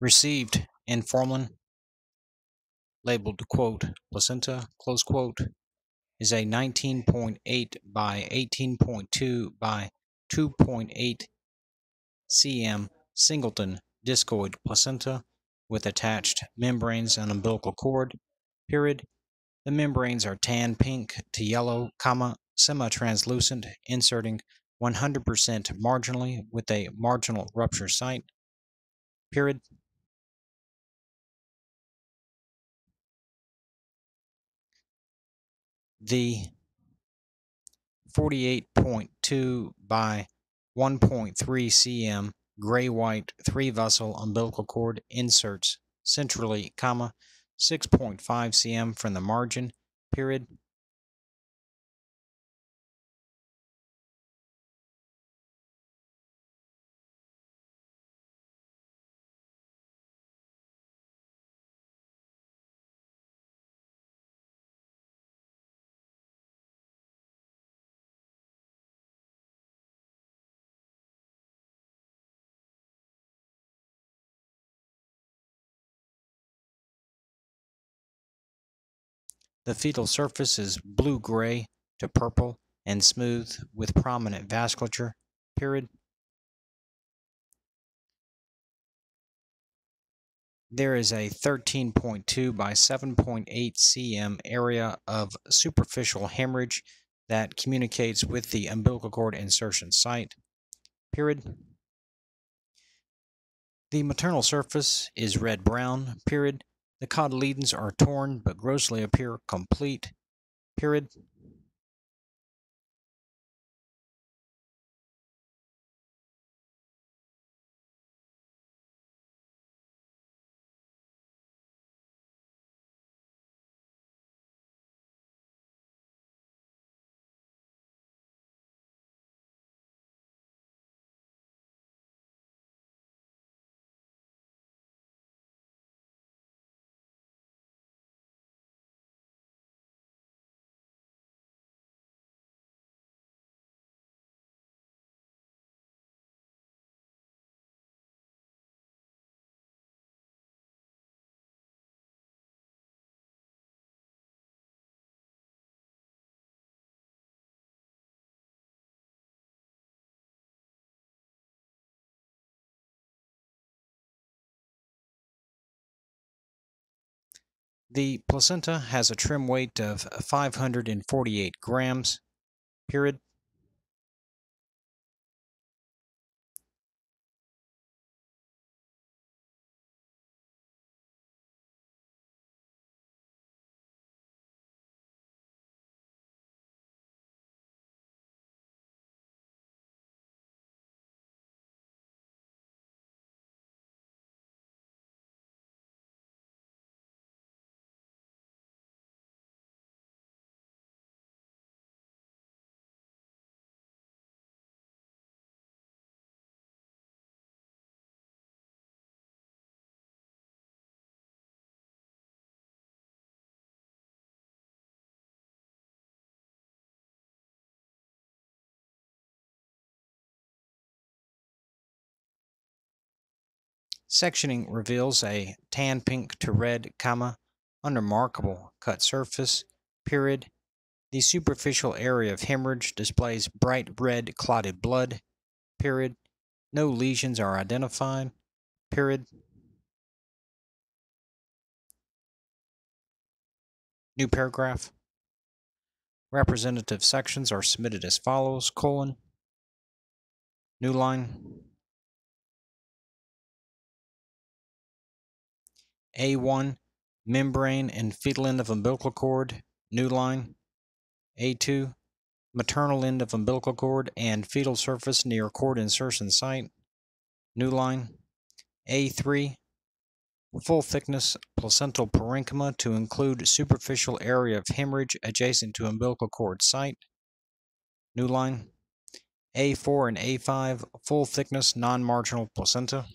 received in formalin labeled quote placenta close quote is a 19.8 by 18.2 by 2.8 cm singleton discoid placenta with attached membranes and umbilical cord period. The membranes are tan pink to yellow comma semi-translucent inserting 100% marginally with a marginal rupture site period the 48.2 by 1.3 cm gray white three vessel umbilical cord inserts centrally comma 6.5 cm from the margin period The fetal surface is blue-gray to purple and smooth with prominent vasculature. Period. There is a 13.2 by 7.8 cm area of superficial hemorrhage that communicates with the umbilical cord insertion site. Period. The maternal surface is red-brown. Period the cotyledons are torn but grossly appear complete. Period. The placenta has a trim weight of 548 grams, period. Sectioning reveals a tan pink to red, comma, unremarkable cut surface, period. The superficial area of hemorrhage displays bright red clotted blood, period. No lesions are identified, period. New paragraph. Representative sections are submitted as follows, colon, new line, A1, membrane and fetal end of umbilical cord, new line. A2, maternal end of umbilical cord and fetal surface near cord insertion site, new line. A3, full thickness placental parenchyma to include superficial area of hemorrhage adjacent to umbilical cord site, new line. A4 and A5, full thickness non marginal placenta.